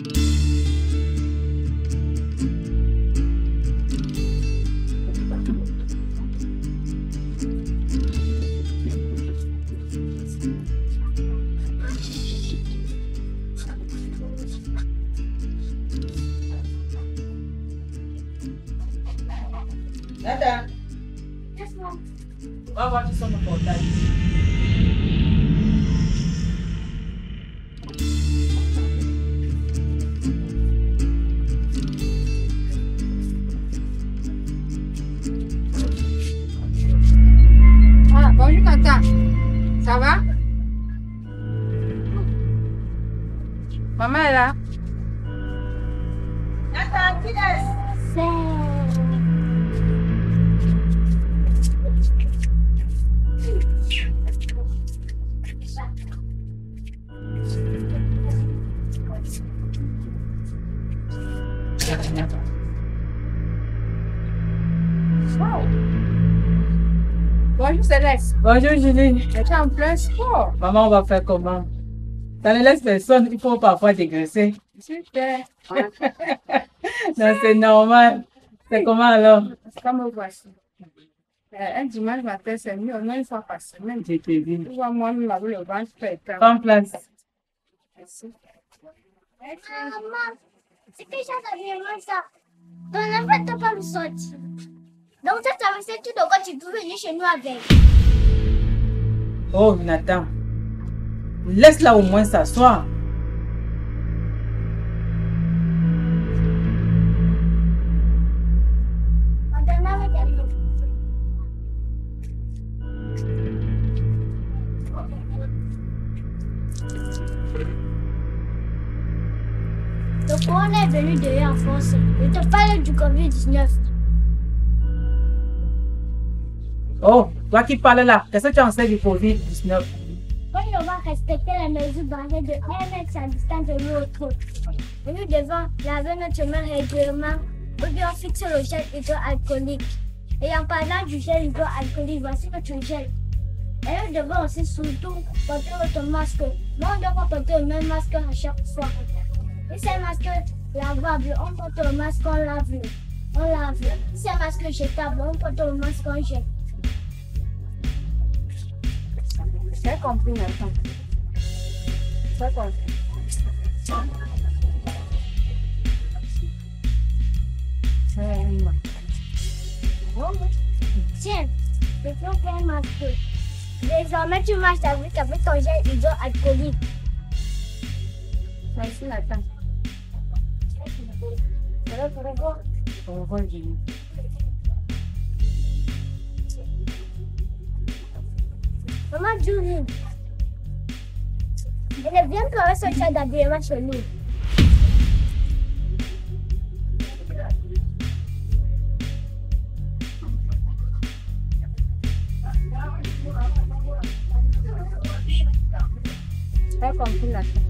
Nada. Yes, mom. want to talk about that? Bonjour, Tata. Ça va? Maman est là. Dada, qui est Bonjour, Céleste. Bonjour Julie. Tu es en plein sport. Maman, on va faire comment? Ça ne laisse personne, il faut parfois dégraisser. Super. Non, c'est normal. C'est comment alors? Comme me voici. Euh, un dimanche matin, c'est mieux, au moins une fois par semaine. Je te. Tu vois, moi, avec le ventre pétant. Prends place. Merci. Maman, c'est que vraiment ça. Ton enfant t'a pas me sortir. Donc ça, ça veut dire tout de quoi tu peux venir chez nous avec. Oh, Nathan. Laisse-la au moins s'asseoir. Donc on est venu de en France. Je te parle du Covid-19. Oh, toi qui parles là, qu'est-ce que tu en sais du Covid-19 Quand on va respecter les mesures barrières de 1 mètre à distance de l'autre. Et nous devons laver notre main régulièrement ou bien fixer le gel hydroalcoolique. Et en parlant du gel hydroalcoolique, voici notre gel. Et nous devons aussi surtout porter notre masque. Mais on ne doit pas porter le même masque à chaque fois. Et c'est un masque lavable, on porte le masque, on lave. On lave. Si c'est un masque jetable, on porte le masque, on jette. J'ai compris maintenant. J'ai compris. C'est Tiens, je peux faire un masque. Désormais, tu marches avec, avec ton gel hydroalcoolique. Merci, Nathan. Au revoir, Julie. Maman Julie, elle est bien pour ce chat d'habillement chez nous. J'ai compris, Nathan.